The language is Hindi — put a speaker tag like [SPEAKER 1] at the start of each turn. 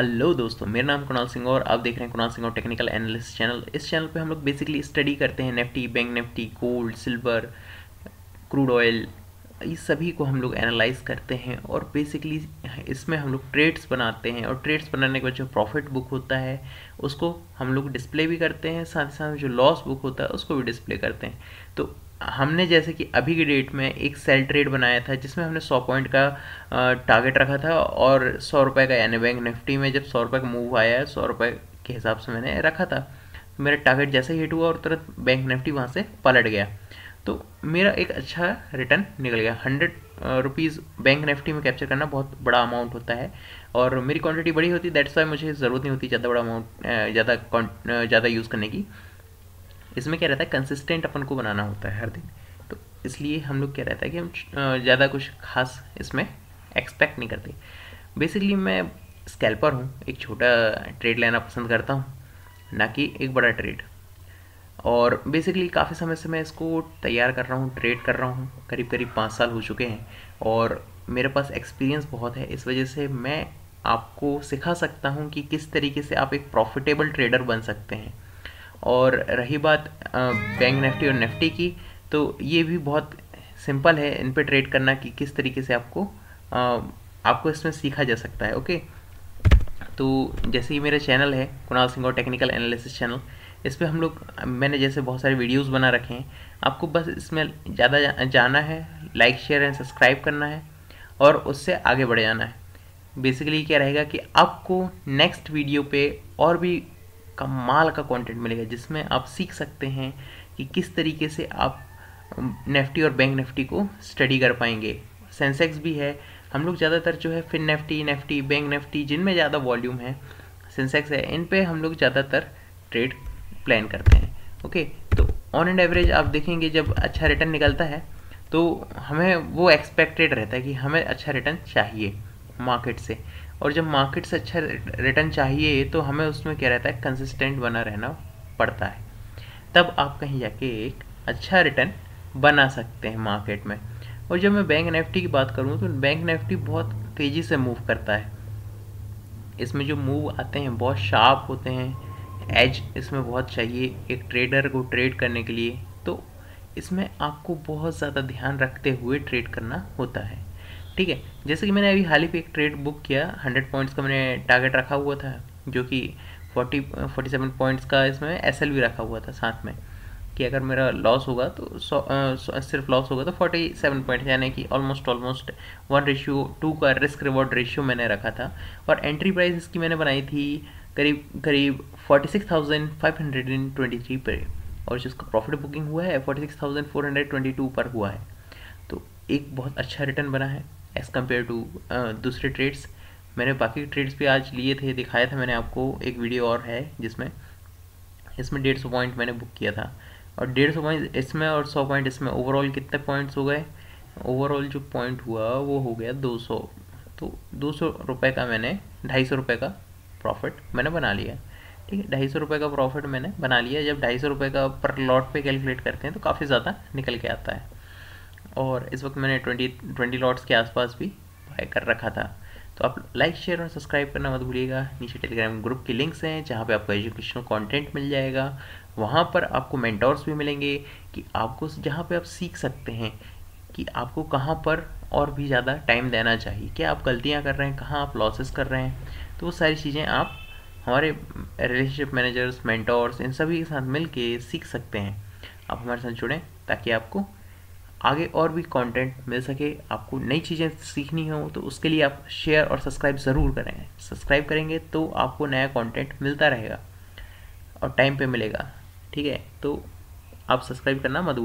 [SPEAKER 1] हेलो दोस्तों, मेरा नाम कुणाल सिंह और आप देख रहे हैं कुणाल सिंह और टेक्निकल एनालिस्ट चैनल। इस चैनल पे हम लोग बेसिकली स्टडी करते हैं Nifty bank Nifty gold silver crude oil इस सभी को हम लोग एनालाइज करते हैं और बेसिकली इसमें हम लोग ट्रेड्स बनाते हैं और ट्रेड्स बनाने के बाद जो प्रॉफिट बुक होता है, उसको हम लोग डिस्प्ले भी करते हैं, साथ ही साथ जो लॉस बुक होता है, उसको भी डिस्प्ले करते हैं। तो हमने जैसे कि अभी की डेट में एक सेल ट्रेड बनाया था, जिसमें हमने सौ पॉइंट का टारगेट रखा था और सौ रुपये का, यानी बैंक निफ्टी में जब सौ रुपये का मूव आया, सौ रुपये के हिसाब से मैंने रखा था। तो मेरा टारगेट जैसे हिट हुआ और तुरंत बैंक निफ्टी वहाँ से पलट गया। तो मेरा एक अच्छा रिटर्न निकल गया। हंड्रेड रुपीज़ बैंक निफ्टी में कैप्चर करना बहुत बड़ा अमाउंट होता है और मेरी क्वांटिटी बड़ी होती दैट्स वाई मुझे ज़रूरत नहीं होती ज़्यादा बड़ा अमाउंट ज़्यादा ज़्यादा यूज़ करने की। इसमें क्या रहता है कंसिस्टेंट अपन को बनाना होता है हर दिन। तो इसलिए हम लोग क्या रहता है कि हम ज़्यादा कुछ खास इसमें एक्सपेक्ट नहीं करते। बेसिकली मैं स्कैल्पर हूँ, एक छोटा ट्रेड लेना पसंद करता हूँ, ना कि एक बड़ा ट्रेड और बेसिकली काफ़ी समय से मैं इसको तैयार कर रहा हूँ ट्रेड कर रहा हूँ करीब करीब पाँच साल हो चुके हैं। और मेरे पास एक्सपीरियंस बहुत है, इस वजह से मैं आपको सिखा सकता हूँ कि किस तरीके से आप एक प्रॉफिटेबल ट्रेडर बन सकते हैं। और रही बात बैंक निफ्टी और निफ्टी की तो ये भी बहुत सिंपल है इन पर ट्रेड करना कि किस तरीके से आपको आपको इसमें सीखा जा सकता है ओके? तो जैसे ही मेरा चैनल है कुणाल सिंह और टेक्निकल एनालिसिस चैनल इस पर हम लोग मैंने जैसे बहुत सारे वीडियोस बना रखे हैं आपको बस इसमें ज़्यादा जा, जाना है लाइक शेयर एंड सब्सक्राइब करना है और उससे आगे बढ़ जाना है। बेसिकली क्या रहेगा कि आपको नेक्स्ट वीडियो पे और भी कमाल का कंटेंट मिलेगा, जिसमें आप सीख सकते हैं कि किस तरीके से आप नेफ्टी और बैंक नेफ्टी को स्टडी कर पाएँगे। सेंसेक्स भी है। हम लोग ज़्यादातर जो है फिन नेफ्टी नेफ्टी बैंक नेफ्टी जिनमें ज़्यादा वॉल्यूम है सेंसेक्स है, इन पे हम लोग ज़्यादातर ट्रेड प्लान करते हैं। ओके तो ऑन एंड एवरेज आप देखेंगे जब अच्छा रिटर्न निकलता है तो हमें वो एक्सपेक्टेड रहता है कि हमें अच्छा रिटर्न चाहिए मार्केट से। और जब मार्केट से अच्छा रिटर्न चाहिए तो हमें उसमें क्या रहता है? कंसिस्टेंट बना रहना पड़ता है। तब आप कहीं जाके एक अच्छा रिटर्न बना सकते हैं मार्केट में। और जब मैं बैंक निफ्टी की बात करूँ तो बैंक निफ्टी बहुत तेज़ी से मूव करता है। इसमें जो मूव आते हैं, बहुत शार्प होते हैं। एज इसमें बहुत चाहिए, एक ट्रेडर को ट्रेड करने के लिए। तो इसमें आपको बहुत ज़्यादा ध्यान रखते हुए ट्रेड करना होता है। ठीक है जैसे कि मैंने अभी हाल ही पे एक ट्रेड बुक किया हंड्रेड पॉइंट्स का मैंने टारगेट रखा हुआ था जो कि फोर्टी फोर्टी सेवन पॉइंट्स का इसमें एस एल रखा हुआ था साथ में कि अगर मेरा लॉस होगा तो सौ, सिर्फ़ लॉस होगा तो फोर्टी सेवन पॉइंट यानी कि almost almost one ratio two का रिस्क रिवॉर्ड रेशियो मैंने रखा था और एंट्री प्राइस इसकी मैंने बनाई थी करीब करीब forty six thousand five hundred and twenty three पर और जिसका प्रॉफिट बुकिंग हुआ है forty six thousand four hundred twenty two पर हुआ है तो एक बहुत अच्छा रिटर्न बना है। एज़ कंपेयर टू दूसरे ट्रेड्स मैंने बाकी ट्रेड्स भी आज लिए थे दिखाया था, मैंने आपको एक वीडियो और है जिसमें, इसमें डेढ़ सौ पॉइंट मैंने बुक किया था। और डेढ़ सौ पॉइंट इसमें और सौ पॉइंट इसमें ओवरऑल कितने पॉइंट्स हो गए? ओवरऑल जो पॉइंट हुआ, वो हो गया दो सौ। तो दो सौ रुपये का मैंने, ढाई सौ रुपये का प्रॉफिट मैंने बना लिया। ठीक है, ढाई सौ रुपये का प्रॉफिट मैंने बना लिया। जब ढाई सौ रुपये का पर लॉट पे कैलकुलेट करते हैं तो काफ़ी ज़्यादा निकल के आता है। और इस वक्त मैंने ट्वेंटी ट्वेंटी लॉट्स के आसपास भी बाय कर रखा था। तो आप लाइक शेयर और सब्सक्राइब करना मत भूलिएगा। नीचे टेलीग्राम ग्रुप के लिंक्स हैं, जहाँ पे आपको एजुकेशनल कंटेंट मिल जाएगा। वहाँ पर आपको मेंटोर्स भी मिलेंगे कि आपको जहाँ पे आप सीख सकते हैं कि आपको कहाँ पर और भी ज़्यादा टाइम देना चाहिए। क्या आप गलतियाँ कर रहे हैं? कहाँ आप लॉसेस कर रहे हैं? तो वो सारी चीज़ें आप हमारे रिलेशनशिप मैनेजर्स मेंटोर्स इन सभी के साथ मिल के सीख सकते हैं। आप हमारे साथ जुड़ें ताकि आपको आगे और भी कंटेंट मिल सके, आपको नई चीज़ें सीखनी हो तो उसके लिए आप शेयर और सब्सक्राइब ज़रूर करें। सब्सक्राइब करेंगे तो आपको नया कंटेंट मिलता रहेगा और टाइम पे मिलेगा। ठीक है? तो आप सब्सक्राइब करना मत